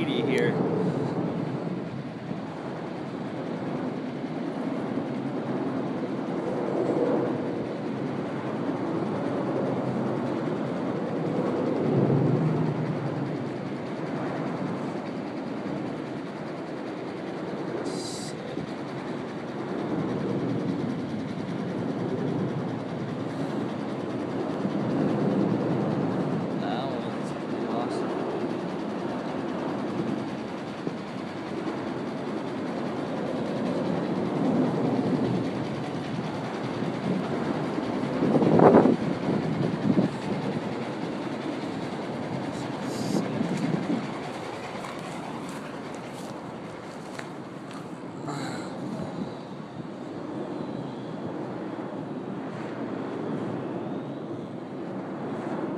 graffiti here.